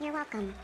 You're welcome.